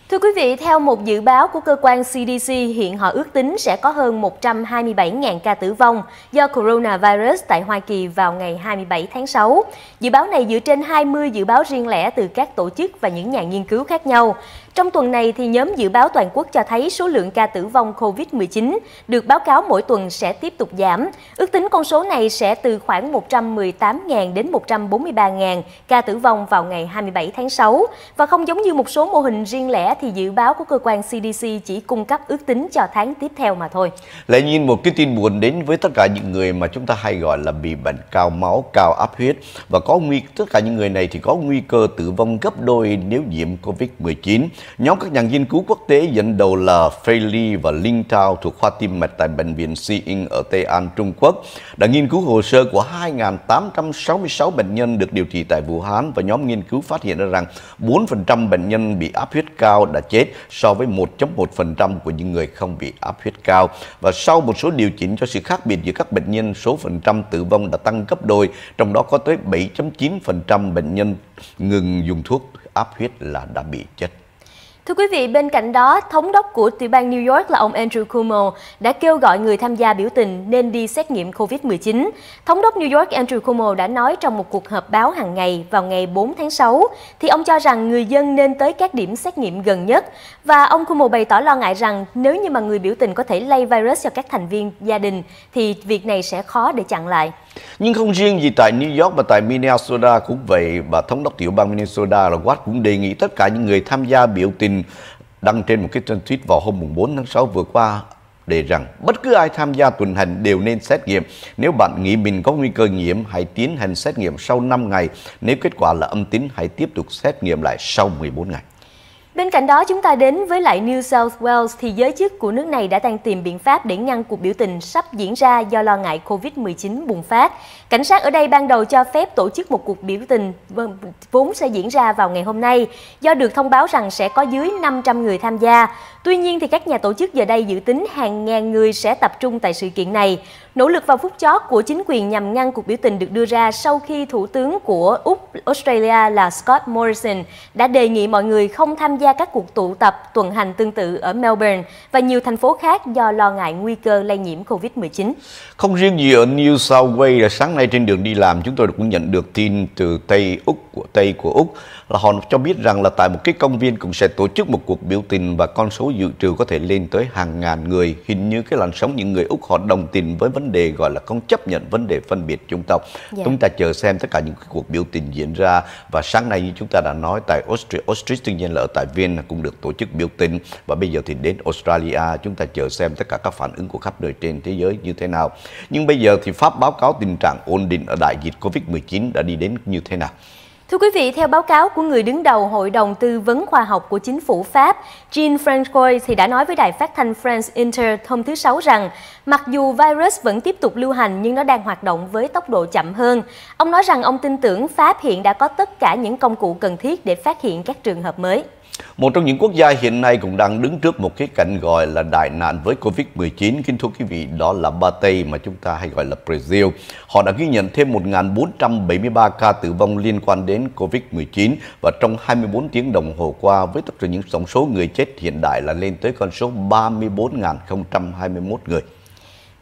Thưa quý vị, theo một dự báo của cơ quan CDC, hiện họ ước tính sẽ có hơn 127.000 ca tử vong do coronavirus tại Hoa Kỳ vào ngày 27 tháng 6. Dự báo này dựa trên 20 dự báo riêng lẻ từ các tổ chức và những nhà nghiên cứu khác nhau. Trong tuần này thì nhóm dự báo toàn quốc cho thấy số lượng ca tử vong COVID-19 được báo cáo mỗi tuần sẽ tiếp tục giảm. Ước tính con số này sẽ từ khoảng 118.000 đến 143.000 ca tử vong vào ngày 27 tháng 6. Và không giống như một số mô hình riêng lẻ thì dự báo của cơ quan CDC chỉ cung cấp ước tính cho tháng tiếp theo mà thôi. Lại nhìn một cái tin buồn đến với tất cả những người mà chúng ta hay gọi là bị bệnh cao máu, cao áp huyết và có nguy tất cả những người này thì có nguy cơ tử vong gấp đôi nếu nhiễm Covid-19. Nhóm các nhà nghiên cứu quốc tế dẫn đầu là Fei Li và Linh Tao thuộc khoa tim mạch tại bệnh viện Xiing ở Tây An, Trung Quốc đã nghiên cứu hồ sơ của 2.866 bệnh nhân được điều trị tại Vũ Hán và nhóm nghiên cứu phát hiện ra rằng 4% bệnh nhân bị áp huyết cao đã chết so với 1.1% của những người không bị áp huyết cao. Và sau một số điều chỉnh cho sự khác biệt giữa các bệnh nhân, số phần trăm tử vong đã tăng gấp đôi, trong đó có tới 7.9% bệnh nhân ngừng dùng thuốc áp huyết là đã bị chết. Thưa quý vị, bên cạnh đó, thống đốc của tiểu bang New York là ông Andrew Cuomo đã kêu gọi người tham gia biểu tình nên đi xét nghiệm COVID-19. Thống đốc New York Andrew Cuomo đã nói trong một cuộc họp báo hàng ngày vào ngày 4 tháng 6, thì ông cho rằng người dân nên tới các điểm xét nghiệm gần nhất. Và ông Cuomo bày tỏ lo ngại rằng nếu như mà người biểu tình có thể lây virus cho các thành viên gia đình, thì việc này sẽ khó để chặn lại. Nhưng không riêng gì tại New York mà tại Minnesota cũng vậy và thống đốc tiểu bang Minnesota là Watt cũng đề nghị tất cả những người tham gia biểu tình đăng trên một cái trang tweet vào hôm 4 tháng 6 vừa qua đề rằng bất cứ ai tham gia tuần hành đều nên xét nghiệm. Nếu bạn nghĩ mình có nguy cơ nhiễm, hãy tiến hành xét nghiệm sau 5 ngày. Nếu kết quả là âm tính, hãy tiếp tục xét nghiệm lại sau 14 ngày. Bên cạnh đó, chúng ta đến với lại New South Wales thì giới chức của nước này đã đang tìm biện pháp để ngăn cuộc biểu tình sắp diễn ra do lo ngại Covid-19 bùng phát. Cảnh sát ở đây ban đầu cho phép tổ chức một cuộc biểu tình vâng, vốn sẽ diễn ra vào ngày hôm nay do được thông báo rằng sẽ có dưới 500 người tham gia. Tuy nhiên thì các nhà tổ chức giờ đây dự tính hàng ngàn người sẽ tập trung tại sự kiện này. Nỗ lực vào phút chót của chính quyền nhằm ngăn cuộc biểu tình được đưa ra sau khi Thủ tướng của Úc Australia là Scott Morrison đã đề nghị mọi người không tham gia các cuộc tụ tập tuần hành tương tự ở Melbourne và nhiều thành phố khác do lo ngại nguy cơ lây nhiễm COVID-19. Không riêng gì ở New South Wales, sáng nay trên đường đi làm chúng tôi cũng nhận được tin từ Tây Úc của Tây của Úc là họ cho biết rằng là tại một cái công viên cũng sẽ tổ chức một cuộc biểu tình và con số dự trù có thể lên tới hàng ngàn người. Hình như cái làn sóng những người Úc họ đồng tình với vấn đề gọi là không chấp nhận vấn đề phân biệt chủng tộc. Dạ. Chúng ta chờ xem tất cả những cái cuộc biểu tình diễn ra và sáng nay như chúng ta đã nói tại Australia, Australia tuy nhiên là ở tại Viên cũng được tổ chức biểu tình và bây giờ thì đến Australia chúng ta chờ xem tất cả các phản ứng của khắp nơi trên thế giới như thế nào. Nhưng bây giờ thì Pháp báo cáo tình trạng ổn định ở đại dịch Covid-19 đã đi đến như thế nào? Thưa quý vị, theo báo cáo của người đứng đầu Hội đồng Tư vấn Khoa học của chính phủ Pháp, Jean Francois thì đã nói với đài phát thanh France Inter hôm thứ Sáu rằng mặc dù virus vẫn tiếp tục lưu hành nhưng nó đang hoạt động với tốc độ chậm hơn. Ông nói rằng ông tin tưởng Pháp hiện đã có tất cả những công cụ cần thiết để phát hiện các trường hợp mới. Một trong những quốc gia hiện nay cũng đang đứng trước một cái cảnh gọi là đại nạn với Covid-19. Kính thưa quý vị, đó là Ba Tây mà chúng ta hay gọi là Brazil. Họ đã ghi nhận thêm 1.473 ca tử vong liên quan đến Covid-19 và trong 24 tiếng đồng hồ qua với tất cả những tổng số người chết hiện đại là lên tới con số 34.021 người.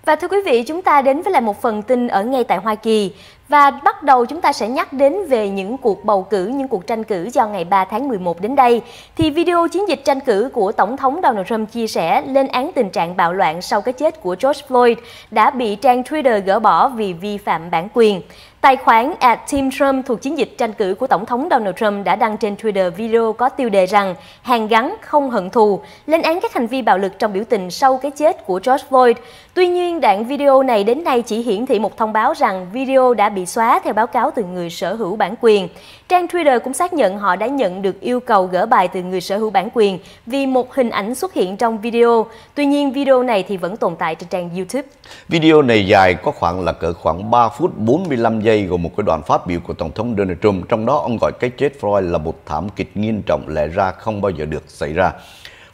Và thưa quý vị, chúng ta đến với lại một phần tin ở ngay tại Hoa Kỳ. Và bắt đầu chúng ta sẽ nhắc đến về những cuộc bầu cử, những cuộc tranh cử do ngày 3 tháng 11 đến đây. Thì video chiến dịch tranh cử của Tổng thống Donald Trump chia sẻ lên án tình trạng bạo loạn sau cái chết của George Floyd đã bị trang Twitter gỡ bỏ vì vi phạm bản quyền. Tài khoản at Team Trump thuộc chiến dịch tranh cử của Tổng thống Donald Trump đã đăng trên Twitter video có tiêu đề rằng hàng gắn không hận thù, lên án các hành vi bạo lực trong biểu tình sau cái chết của George Floyd. Tuy nhiên, đoạn video này đến nay chỉ hiển thị một thông báo rằng video đã bị xóa theo báo cáo từ người sở hữu bản quyền. Trang Twitter cũng xác nhận họ đã nhận được yêu cầu gỡ bài từ người sở hữu bản quyền vì một hình ảnh xuất hiện trong video. Tuy nhiên, video này thì vẫn tồn tại trên trang YouTube. Video này dài có khoảng là cỡ khoảng 3 phút 45 giây gồm một cái đoạn phát biểu của Tổng thống Donald Trump. Trong đó ông gọi cái chết Floyd là một thảm kịch nghiêm trọng lẽ ra không bao giờ được xảy ra.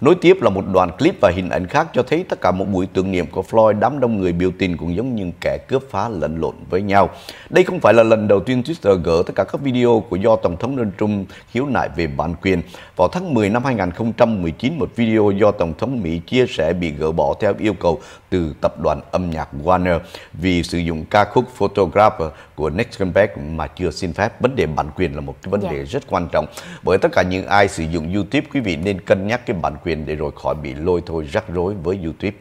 Nối tiếp là một đoạn clip và hình ảnh khác cho thấy tất cả một buổi tưởng niệm của Floyd, đám đông người biểu tình cũng giống như kẻ cướp phá lẫn lộn với nhau. Đây không phải là lần đầu tiên Twitter gỡ tất cả các video của do Tổng thống Donald Trump khiếu nại về bản quyền. Vào tháng 10 năm 2019, một video do Tổng thống Mỹ chia sẻ bị gỡ bỏ theo yêu cầu từ tập đoàn âm nhạc Warner vì sử dụng ca khúc Photographer của Nick Nickelback mà chưa xin phép. Vấn đề bản quyền là một cái vấn đề yeah. Dạ. rất quan trọng. Bởi tất cả những ai sử dụng YouTube, quý vị nên cân nhắc cái bản quyền để rồi khỏi bị lôi thôi rắc rối với YouTube.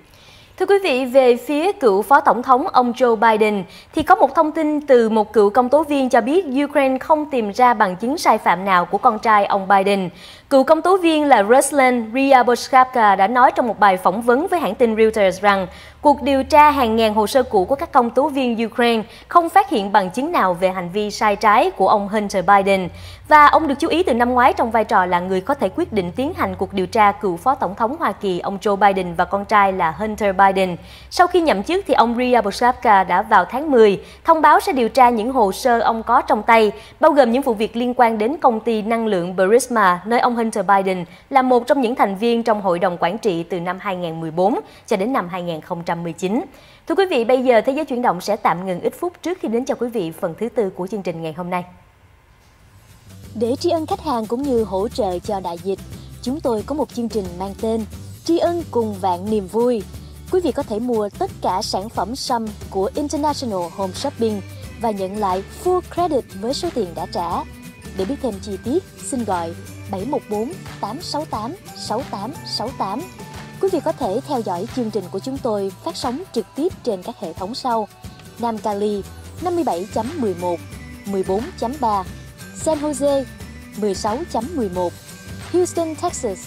Thưa quý vị, về phía cựu Phó Tổng thống ông Joe Biden thì có một thông tin từ một cựu công tố viên cho biết Ukraine không tìm ra bằng chứng sai phạm nào của con trai ông Biden. Cựu công tố viên là Ruslan Ryaboshkapka đã nói trong một bài phỏng vấn với hãng tin Reuters rằng cuộc điều tra hàng ngàn hồ sơ cũ của các công tố viên Ukraine không phát hiện bằng chứng nào về hành vi sai trái của ông Hunter Biden. Và ông được chú ý từ năm ngoái trong vai trò là người có thể quyết định tiến hành cuộc điều tra cựu Phó Tổng thống Hoa Kỳ ông Joe Biden và con trai là Hunter Biden. Sau khi nhậm chức thì ông Ryaboshkapka đã vào tháng 10 thông báo sẽ điều tra những hồ sơ ông có trong tay, bao gồm những vụ việc liên quan đến công ty năng lượng Burisma nơi ông Hunter Biden là một trong những thành viên trong hội đồng quản trị từ năm 2014 cho đến năm 2019. Thưa quý vị, bây giờ Thế giới chuyển động sẽ tạm ngừng ít phút trước khi đến cho quý vị phần thứ tư của chương trình ngày hôm nay. Để tri ân khách hàng cũng như hỗ trợ cho đại dịch, chúng tôi có một chương trình mang tên Tri ân cùng vạn niềm vui. Quý vị có thể mua tất cả sản phẩm sâm của International Home Shopping và nhận lại full credit với số tiền đã trả. Để biết thêm chi tiết, xin gọi 714 868 6868. Quý vị có thể theo dõi chương trình của chúng tôi phát sóng trực tiếp trên các hệ thống sau. Nam Cali 57.11, 14.3, San Jose 16.11, Houston, Texas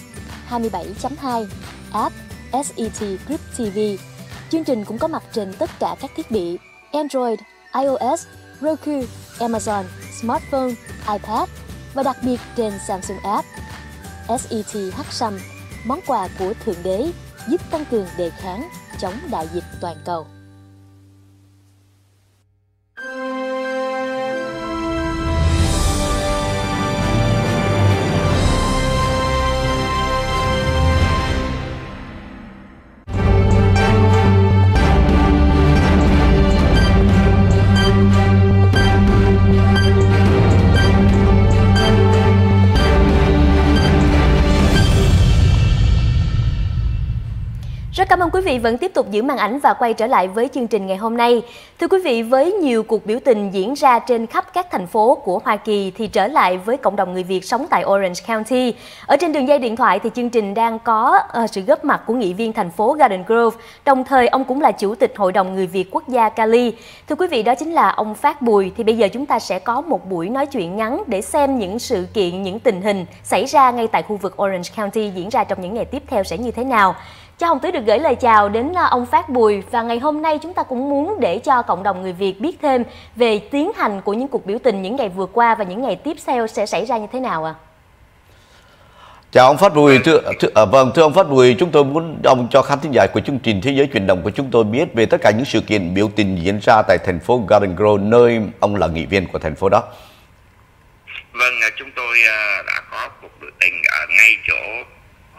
27.2, app SET Group TV. Chương trình cũng có mặt trên tất cả các thiết bị Android, iOS, Roku, Amazon, smartphone, iPad và đặc biệt trên Samsung App. SET Hexam, món quà của Thượng Đế giúp tăng cường đề kháng chống đại dịch toàn cầu. Quý vị vẫn tiếp tục giữ màn ảnh và quay trở lại với chương trình ngày hôm nay. Thưa quý vị, với nhiều cuộc biểu tình diễn ra trên khắp các thành phố của Hoa Kỳ thì trở lại với cộng đồng người Việt sống tại Orange County. Ở trên đường dây điện thoại thì chương trình đang có uh, sự góp mặt của nghị viên thành phố Garden Grove, đồng thời ông cũng là chủ tịch Hội đồng người Việt quốc gia Cali. Thưa quý vị, đó chính là ông Phát Bùi. Thì bây giờ chúng ta sẽ có một buổi nói chuyện ngắn để xem những sự kiện, những tình hình xảy ra ngay tại khu vực Orange County diễn ra trong những ngày tiếp theo sẽ như thế nào. Cho Hồng Tứ được gửi lời chào đến à, ông Phát Bùi và ngày hôm nay chúng ta cũng muốn để cho cộng đồng người Việt biết thêm về tiến hành của những cuộc biểu tình những ngày vừa qua và những ngày tiếp theo sẽ xảy ra như thế nào ạ? À? Chào ông Phát Bùi, thưa, thưa, à, vâng thưa ông Phát Bùi, chúng tôi muốn ông cho khán thính giả của chương trình Thế giới chuyển động của chúng tôi biết về tất cả những sự kiện biểu tình diễn ra tại thành phố Garden Grove nơi ông là nghị viên của thành phố đó. Vâng, à, chúng tôi đã có cuộc biểu tình ở ngay chỗ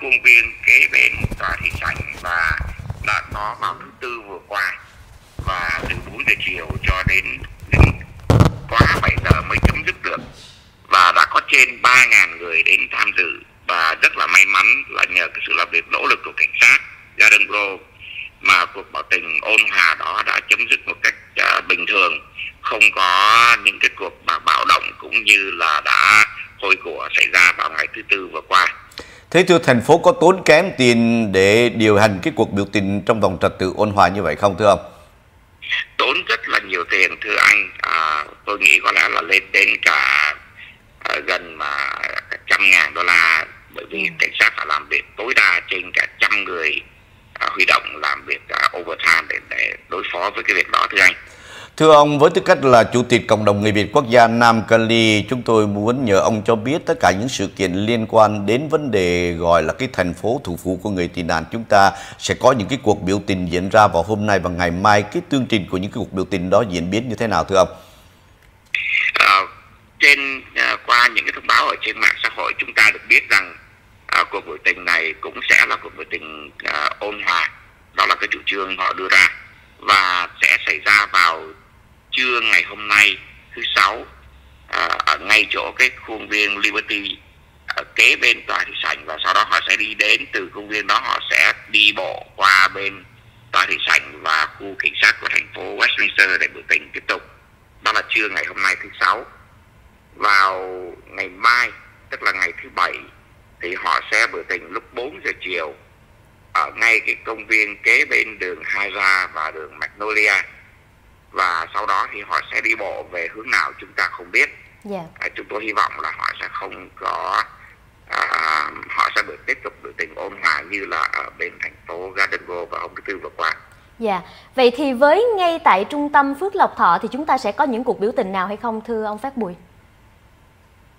khuôn viên kế bên tòa thị sảnh và đã có vào thứ tư vừa qua. Và từ 4 giờ chiều cho đến, đến quá 7 giờ mới chấm dứt được. Và đã có trên 3.000 người đến tham dự. Và rất là may mắn là nhờ cái sự làm việc nỗ lực của cảnh sát Garden Grove mà cuộc biểu tình ôn hòa đó đã chấm dứt một cách uh, bình thường. Không có những cái cuộc mà bạo động cũng như là đã hôi của xảy ra vào ngày thứ tư vừa qua. Thế thưa thành phố có tốn kém tiền để điều hành cái cuộc biểu tình trong vòng trật tự ôn hòa như vậy không thưa ông? Tốn rất là nhiều tiền thưa anh. À, tôi nghĩ có lẽ là lên đến cả à, gần mà trăm ngàn đô la bởi vì ừ. cảnh sát phải làm việc tối đa trên cả trăm người à, huy động làm việc à, overtime để, để đối phó với cái việc đó thưa anh. Thưa ông, với tư cách là Chủ tịch Cộng đồng Người Việt Quốc gia Nam Cali, chúng tôi muốn nhờ ông cho biết tất cả những sự kiện liên quan đến vấn đề gọi là cái thành phố thủ phủ của người tị nạn chúng ta sẽ có những cái cuộc biểu tình diễn ra vào hôm nay và ngày mai. Cái tương trình của những cái cuộc biểu tình đó diễn biến như thế nào thưa ông? À, trên à, qua những cái thông báo ở trên mạng xã hội chúng ta được biết rằng à, cuộc biểu tình này cũng sẽ là cuộc biểu tình à, ôn hòa đó là cái chủ trương họ đưa ra và sẽ xảy ra vào trưa ngày hôm nay thứ sáu à, ở ngay chỗ cái khuôn viên Liberty ở kế bên tòa thị sảnh và sau đó họ sẽ đi đến từ công viên đó họ sẽ đi bộ qua bên tòa thị sảnh và khu cảnh sát của thành phố Westminster để biểu tình tiếp tục. Đó là trưa ngày hôm nay thứ sáu. Vào ngày mai tức là ngày thứ bảy thì họ sẽ biểu tình lúc 4 giờ chiều ở ngay cái công viên kế bên đường Hara và đường Magnolia và sau đó thì họ sẽ đi bộ về hướng nào chúng ta không biết. Yeah. Dạ. À, chúng tôi hy vọng là họ sẽ không có à, họ sẽ được tiếp tục biểu tình ôn hòa như là ở bên thành phố Garden Grove vào hôm thứ tư vừa qua. Dạ, vậy thì với ngay tại trung tâm Phước Lộc Thọ thì chúng ta sẽ có những cuộc biểu tình nào hay không thưa ông Phát Bùi?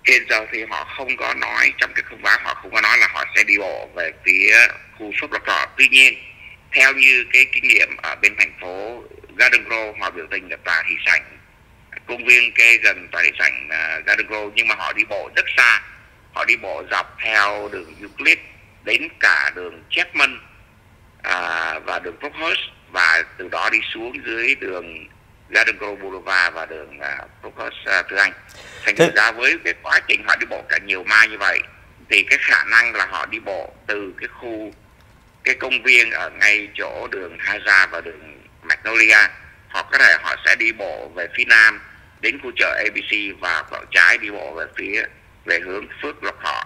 hiện giờ thì họ không có nói trong cái công văn họ không có nói là họ sẽ đi bộ về phía khu phước lộc thọ tuy nhiên theo như cái kinh nghiệm ở bên thành phố Garden Grove họ biểu tình ở tòa thị sảnh. Công viên kê gần tòa thị sảnh uh, Garden Grove nhưng mà họ đi bộ rất xa. Họ đi bộ dọc theo đường Euclid đến cả đường Chapman uh, và đường Brookhurst và từ đó đi xuống dưới đường Garden Grove Boulevard và đường uh, Brookhurst uh, thưa anh. Thành Thế... ra với cái quá trình họ đi bộ cả nhiều mai như vậy thì cái khả năng là họ đi bộ từ cái khu cái công viên ở ngay chỗ đường Haza và đường Magnolia họ có thể họ sẽ đi bộ về phía nam đến khu chợ ABC và quẹo trái đi bộ về phía về hướng Phước Lộc Thọ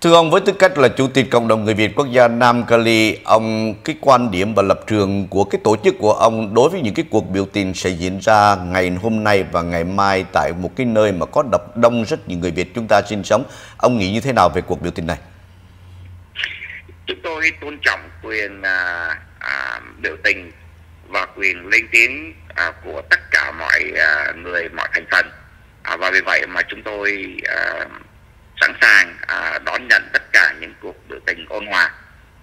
Thưa ông, với tư cách là Chủ tịch Cộng đồng Người Việt Quốc gia Nam Cali, ông cái quan điểm và lập trường của cái tổ chức của ông đối với những cái cuộc biểu tình sẽ diễn ra ngày hôm nay và ngày mai tại một cái nơi mà có đập đông rất nhiều người Việt chúng ta sinh sống. Ông nghĩ như thế nào về cuộc biểu tình này? Chúng tôi tôn trọng quyền à, à, biểu tình và quyền lên tiếng à, của tất cả mọi à, người, mọi thành phần. À, và vì vậy mà chúng tôi à, sẵn sàng à, đón nhận tất cả những cuộc biểu tình ôn hòa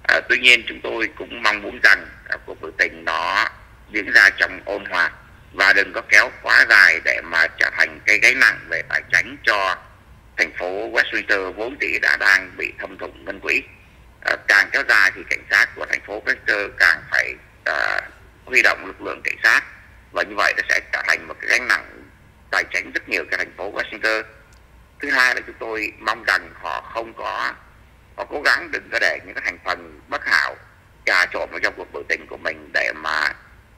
à, tuy nhiên chúng tôi cũng mong muốn rằng à, cuộc biểu tình nó diễn ra trong ôn hòa và đừng có kéo quá dài để mà trở thành cái gánh nặng về tài chính cho thành phố Westminster vốn dĩ đã đang bị thâm thủng ngân quỹ à, càng kéo dài thì cảnh sát của thành phố Westminster càng phải à, huy động lực lượng cảnh sát và như vậy nó sẽ trở thành một cái gánh nặng tài chính rất nhiều cho thành phố Washington. thứ hai là chúng tôi mong rằng họ không có họ cố gắng đừng có để những cái thành phần bất hảo trà trộn vào trong cuộc biểu tình của mình để mà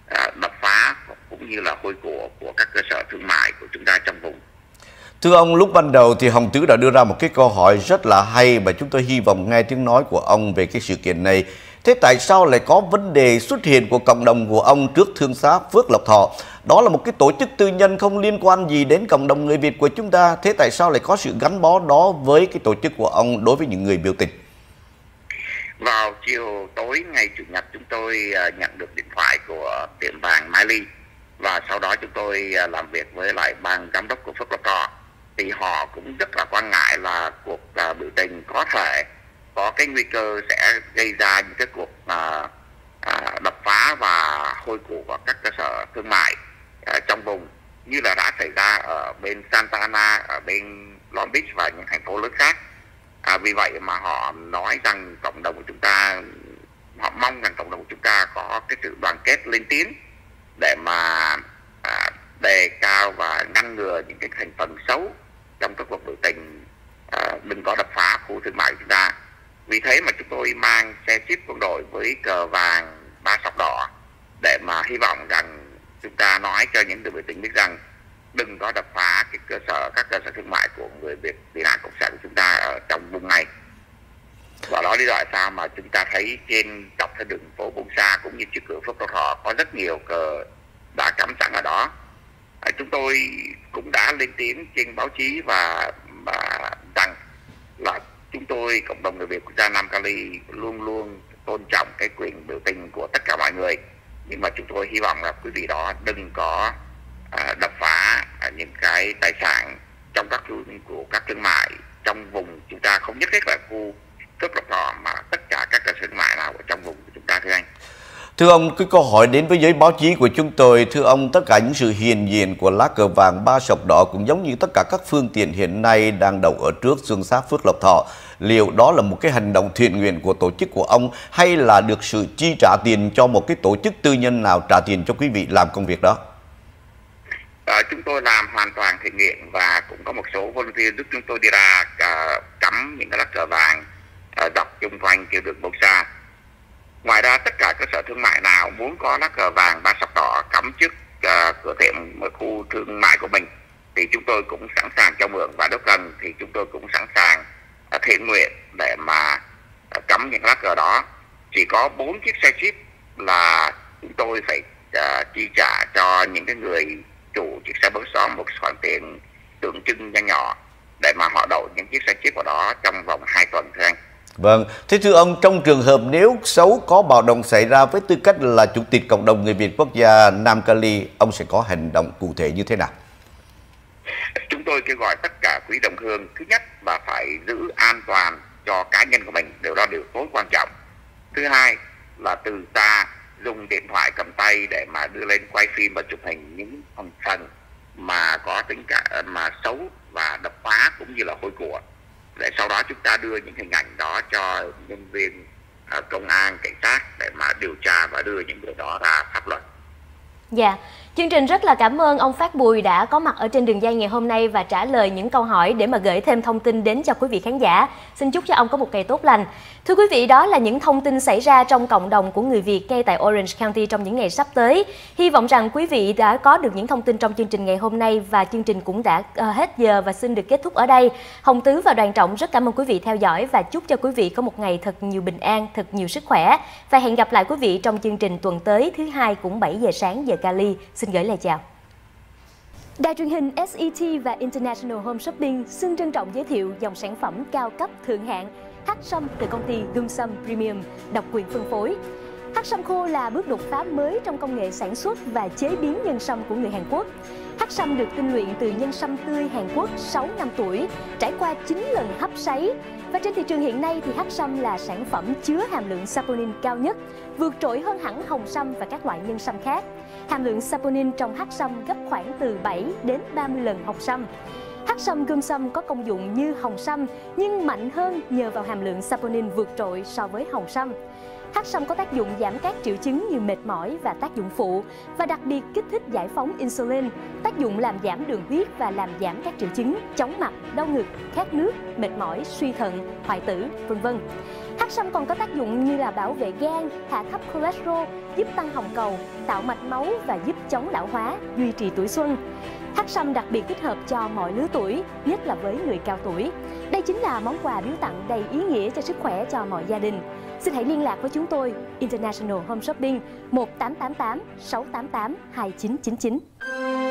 à, đập phá cũng như là hôi của của các cơ sở thương mại của chúng ta trong vùng Thưa ông, lúc ban đầu thì Hồng Tứ đã đưa ra một cái câu hỏi rất là hay và chúng tôi hy vọng nghe tiếng nói của ông về cái sự kiện này. Thế tại sao lại có vấn đề xuất hiện của cộng đồng của ông trước thương xá Phước Lộc Thọ? Đó là một cái tổ chức tư nhân không liên quan gì đến cộng đồng người Việt của chúng ta. Thế tại sao lại có sự gắn bó đó với cái tổ chức của ông đối với những người biểu tình? Vào chiều tối ngày Chủ nhật chúng tôi à, nhận được điện thoại của tiệm vàng Mai Ly và sau đó chúng tôi à, làm việc với lại ban giám đốc của Phước Lộc Thọ thì họ cũng rất là quan ngại là cuộc uh, biểu tình có thể có cái nguy cơ sẽ gây ra những cái cuộc uh, uh, đập phá và hôi của các cơ sở thương mại uh, trong vùng như là đã xảy ra ở bên Santa Ana, ở bên Long Beach và những thành phố lớn khác. À, vì vậy mà họ nói rằng cộng đồng của chúng ta họ mong rằng cộng đồng của chúng ta có cái sự đoàn kết lên tiếng để mà à, đề cao và ngăn ngừa những cái thành phần xấu trong các cuộc biểu tình ờ, à, đừng có đập phá khu thương mại của chúng ta vì thế mà chúng tôi mang xe ship quân đội với cờ vàng ba sọc đỏ để mà hy vọng rằng chúng ta nói cho những người biểu tình biết rằng đừng có đập phá cái cơ sở các cơ sở thương mại của người Việt tị nạn cộng sản của chúng ta ở trong vùng này. Và đó lý do tại sao mà chúng ta thấy trên dọc theo đường phố Bông Sa cũng như trước cửa Phước Đô Thọ có rất nhiều cờ đã cắm sẵn ở đó à, chúng tôi cũng đã lên tiếng trên báo chí và, và rằng là chúng tôi cộng đồng người Việt quốc gia Nam Cali luôn luôn tôn trọng cái quyền biểu tình của tất cả mọi người. Nhưng mà chúng tôi hy vọng là quý vị đó đừng có à, đập phá à, những cái tài sản trong các khu của các thương mại trong vùng chúng ta không nhất thiết là khu cướp lộc thọ mà tất cả các cơ sở thương mại nào ở trong vùng của chúng ta thưa anh. Thưa ông, cái câu hỏi đến với giới báo chí của chúng tôi, thưa ông, tất cả những sự hiền diện của lá cờ vàng ba sọc đỏ cũng giống như tất cả các phương tiện hiện nay đang đậu ở trước xương sát Phước Lộc Thọ. Liệu đó là một cái hành động thiện nguyện của tổ chức của ông hay là được sự chi trả tiền cho một cái tổ chức tư nhân nào trả tiền cho quý vị làm công việc đó? À, chúng tôi làm hoàn toàn thiện nguyện và cũng có một số volunteer giúp chúng tôi đi ra à, cắm những cái lá cờ vàng à, dọc chung quanh kiểu đường bốc xa ngoài ra tất cả cơ sở thương mại nào muốn có lá cờ vàng ba sọc đỏ cắm trước uh, cửa tiệm ở khu thương mại của mình thì chúng tôi cũng sẵn sàng cho mượn. Và nếu cần thì chúng tôi cũng sẵn sàng uh, thiện nguyện để mà uh, cắm những lá cờ đó. Chỉ có bốn chiếc xe ship là chúng tôi phải uh, chi trả cho những cái người chủ chiếc xe bớt xóm một khoản tiền tượng trưng nhỏ nhỏ để mà họ đậu những chiếc xe ship vào đó trong vòng 2 tuần thôi anh. Vâng, thế thưa ông, trong trường hợp nếu xấu có bạo động xảy ra với tư cách là Chủ tịch Cộng đồng Người Việt Quốc gia Nam Cali, ông sẽ có hành động cụ thể như thế nào? Chúng tôi kêu gọi tất cả quý đồng hương, thứ nhất là phải giữ an toàn cho cá nhân của mình, điều đó điều tối quan trọng. Thứ hai là từ xa dùng điện thoại cầm tay để mà đưa lên quay phim và chụp hình những phần phần mà có tính cả mà xấu và đập phá cũng như là hôi của để sau đó chúng ta đưa những hình ảnh đó cho nhân viên uh, công an cảnh sát để mà điều tra và đưa những người đó ra pháp luật Dạ, chương trình rất là cảm ơn ông Phát Bùi đã có mặt ở trên đường dây ngày hôm nay và trả lời những câu hỏi để mà gửi thêm thông tin đến cho quý vị khán giả. Xin chúc cho ông có một ngày tốt lành. Thưa quý vị, đó là những thông tin xảy ra trong cộng đồng của người Việt ngay tại Orange County trong những ngày sắp tới. Hy vọng rằng quý vị đã có được những thông tin trong chương trình ngày hôm nay và chương trình cũng đã ờ, hết giờ và xin được kết thúc ở đây. Hồng Tứ và Đoàn Trọng rất cảm ơn quý vị theo dõi và chúc cho quý vị có một ngày thật nhiều bình an, thật nhiều sức khỏe. Và hẹn gặp lại quý vị trong chương trình tuần tới thứ hai cũng 7 giờ sáng giờ Cali. Xin gửi lời chào. Đài truyền hình SET và International Home Shopping xin trân trọng giới thiệu dòng sản phẩm cao cấp thượng hạng hắc sâm từ công ty Gumsum Premium, độc quyền phân phối. Hắc sâm khô là bước đột phá mới trong công nghệ sản xuất và chế biến nhân sâm của người Hàn Quốc. Hắc sâm được tinh luyện từ nhân sâm tươi Hàn Quốc 6 năm tuổi, trải qua 9 lần hấp sấy. Và trên thị trường hiện nay thì hắc sâm là sản phẩm chứa hàm lượng saponin cao nhất, vượt trội hơn hẳn hồng sâm và các loại nhân sâm khác. Hàm lượng saponin trong hắc sâm gấp khoảng từ 7 đến 30 lần hồng sâm. Hắc sâm gươm sâm có công dụng như hồng sâm nhưng mạnh hơn nhờ vào hàm lượng saponin vượt trội so với hồng sâm. Hắc sâm có tác dụng giảm các triệu chứng như mệt mỏi và tác dụng phụ và đặc biệt kích thích giải phóng insulin, tác dụng làm giảm đường huyết và làm giảm các triệu chứng chóng mặt, đau ngực, khát nước, mệt mỏi, suy thận, hoại tử, vân vân. Hắc sâm còn có tác dụng như là bảo vệ gan, hạ thấp cholesterol, giúp tăng hồng cầu, tạo mạch máu và giúp chống lão hóa, duy trì tuổi xuân. Hắc sâm đặc biệt thích hợp cho mọi lứa tuổi, nhất là với người cao tuổi. Đây chính là món quà biếu tặng đầy ý nghĩa cho sức khỏe cho mọi gia đình. Xin hãy liên lạc với chúng tôi International Home Shopping 1888 688 2999.